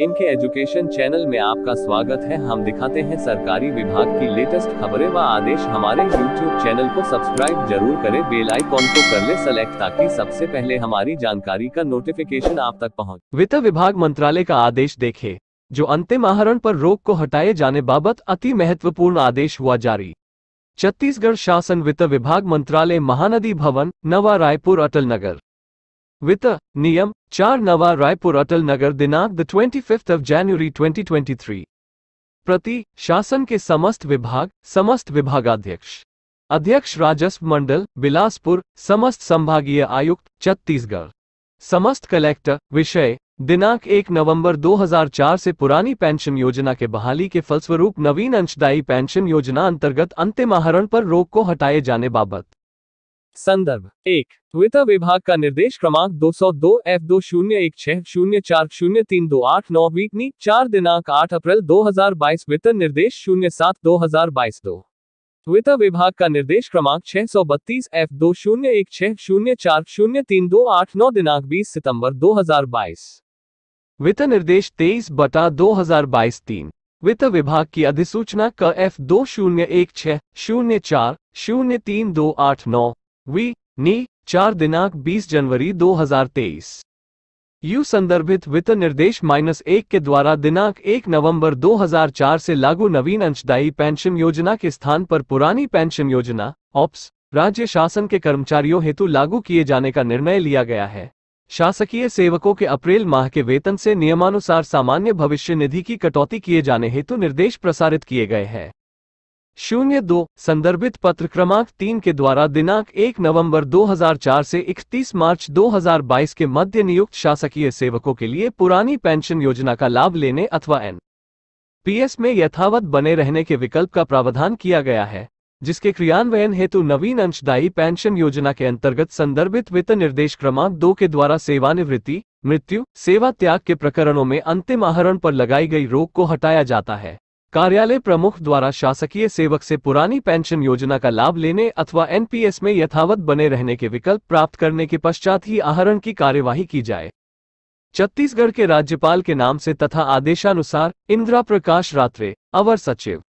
इनके education channel में आपका स्वागत है। हम दिखाते हैं सरकारी विभाग की लेटेस्ट खबरें व आदेश। हमारे यूट्यूब चैनल को सब्सक्राइब ज़रूर करें। बेल आइकॉन को कर ले सेलेक्ट ताकि सबसे पहले हमारी जानकारी का नोटिफिकेशन आप तक पहुँच। वित्त विभाग मंत्रालय का आदेश देखे। जो अंतिम आहरण पर रोक को हटाए जाने बाबत अति महत्वपूर्ण आदेश हुआ जारी। छत्तीसगढ़ शासन वित्त विभाग मंत्रालय महानदी भवन, नवा रायपुर, अटल नगर। वित्त नियम चार नवा रायपुर अटल नगर दिनांक the twenty fifth of January 2023 प्रति शासन के समस्त विभाग, समस्त विभागाध्यक्ष। अध्यक्ष राजस्व मंडल, बिलासपुर, समस्त संभागीय आयुक्त, छत्तीसगढ़। समस्त कलेक्टर, विषय, दिनांक 1 नवंबर 2004 से पुरानी पेंशन योजना के बहाली के फलस्वरूप नवीन अंशदायी पेंशन योजना अंतर्गत अंतिम आहरण पर रोक को हटाए जाने बाबत। संदर्भ। एक वित्त विभाग का निर्देश क्रमांक 202 एफ़ दो शून्य एक छह शून्य चार शून्य तीन दो आठ नौ वीकनी चार दिनांक आठ अप्रैल 2022 वित्त निर्देश शून्य सात दो हज़ार बाईस दो। वित्त विभाग का निर्देश क्रमांक छह सौ बत्तीस एफ़ दो शून्य एक छह शून्य चार शून्य तीन दो आठ नौ दिनांक बीस सितंबर दो हज़ार बाईस। वित्त निर्देश तेईस बटा दो हज़ार बाईस तीन। वित्त विभाग की अधिसूचना क एफ़ दो शून्य एक छह शून्य चार शून्य तीन दो आठ नौ। वी, नी, चार दिनांक 20 जनवरी 2023 यू संदर्भित वित्त निर्देश माइनस एक के द्वारा दिनांक 1 नवंबर 2004 से लागू नवीन अंशदायी पेंशन योजना के स्थान पर पुरानी पेंशन योजना, ऑप्स, राज्य शासन के कर्मचारियों हेतु लागू किए जाने का निर्णय लिया गया है। शासकीय सेवकों के अप्रैल माह के वेतन से नियमानुसार सामान्य भविष्य निधि की कटौती किए जाने हेतु निर्देश प्रसारित किए गए हैं। शून्य दो, संदर्भित पत्र क्रमांक तीन के द्वारा दिनांक एक नवंबर 2004 से 31 मार्च 2022 के मध्य नियुक्त शासकीय सेवकों के लिए पुरानी पेंशन योजना का लाभ लेने अथवा एन पीएस में यथावत बने रहने के विकल्प का प्रावधान किया गया है, जिसके क्रियान्वयन हेतु नवीन अंशदायी पेंशन योजना के अंतर्गत संदर्भित वित्त निर्देश क्रमांक दो के द्वारा सेवानिवृत्ति, मृत्यु, सेवा त्याग के प्रकरणों में अंतिम आहरण पर लगाई गई रोक को हटाया जाता है। कार्यालय प्रमुख द्वारा शासकीय सेवक से पुरानी पेंशन योजना का लाभ लेने अथवा एनपीएस में यथावत बने रहने के विकल्प प्राप्त करने के पश्चात ही आहरण की कार्यवाही की जाए। छत्तीसगढ़ के राज्यपाल के नाम से तथा आदेशानुसार इंदिरा प्रकाश रात्रे, अवर सचिव।